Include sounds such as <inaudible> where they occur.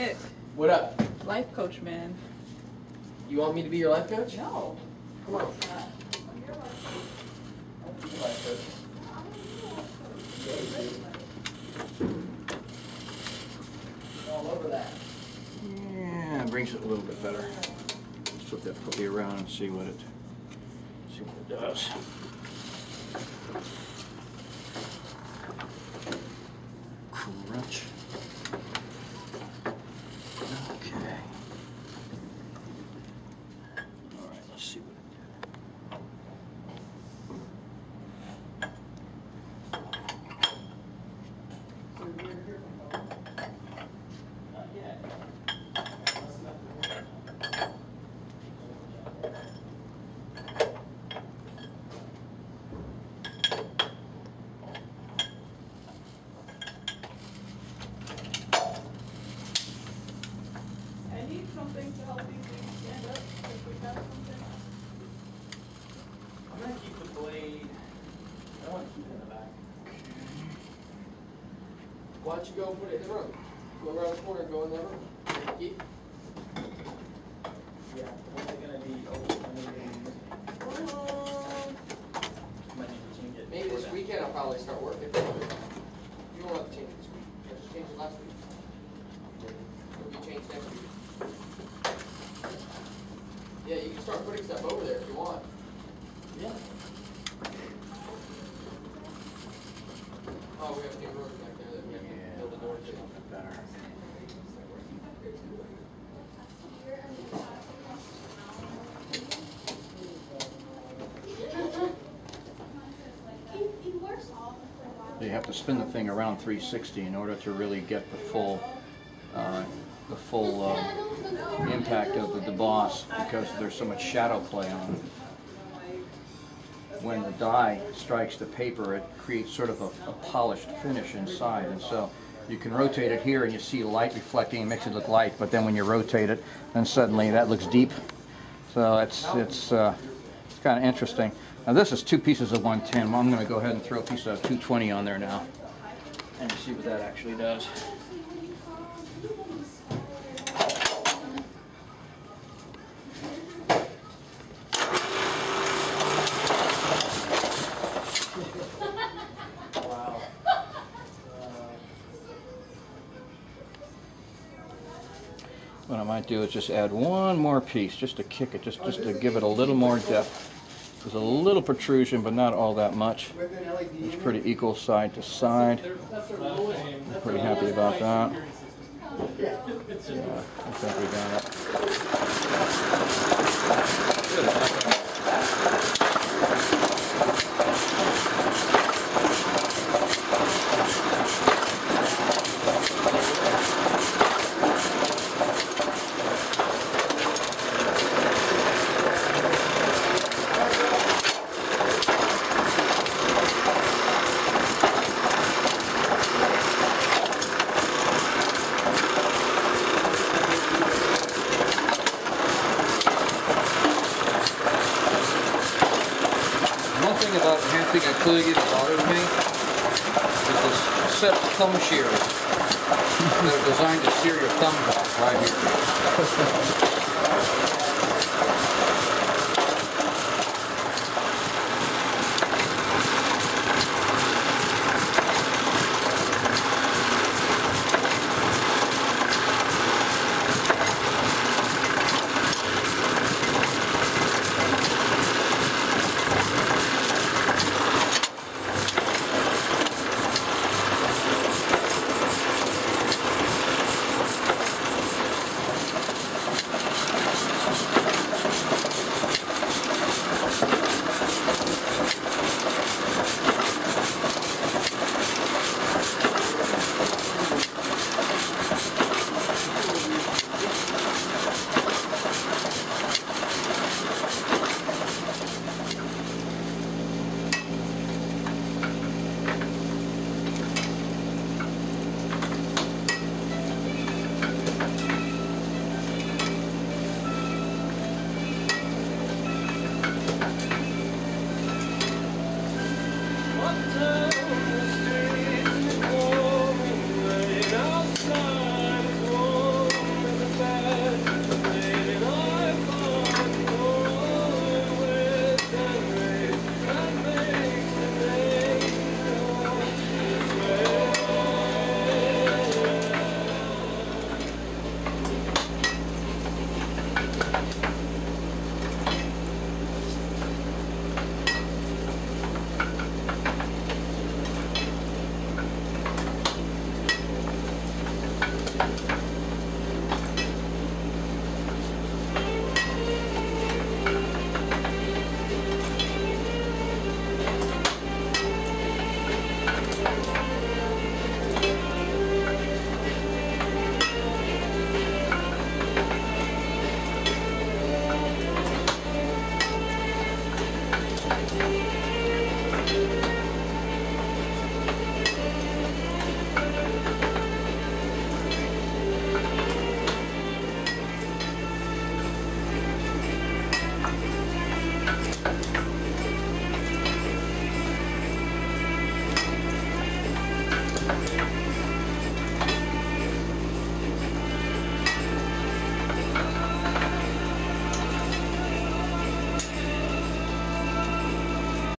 Nick, What up? life coach man. You want me to be your life coach? No. Come on. Life coach. All over that. Yeah, it brings it a little bit better. Let's flip that puppy around and see what it, see what it does. Crunch. Okay. All right, let's see what it did. I need something to help these things stand up. If we got something. I'm gonna keep the blade. I want to keep it in the back. Why don't you go put it in the room? Go around the corner, go in the room. Keep. Yeah, what's it gonna be? Oh, I need to- Might need to change it. Maybe this weekend I'll probably start working. You won't have to change it this week. I just changed it last week. It'll be changed next week. Yeah, you can start putting stuff over there if you want. Yeah. Oh, we have new rooms back You have to spin the thing around 360 in order to really get the full, uh, the full uh, impact of the deboss because there's so much shadow play on it. When the die strikes the paper, it creates sort of a, a polished finish inside, and so you can rotate it here and you see light reflecting, it makes it look light. But then when you rotate it, then suddenly that looks deep. So it's it's uh, it's kind of interesting. Now this is two pieces of 110. I'm going to go ahead and throw a piece of 220 on there now, and see what that actually does. What I might do is just add one more piece, just to kick it, just just to give it a little more depth. There's a little protrusion, but not all that much. It's pretty equal side to side. I'm pretty happy about that. Yeah, I think we got it. One thing about having a Kluge that bothers me is this set of thumb shears that are designed to sear your thumb off right here. <laughs>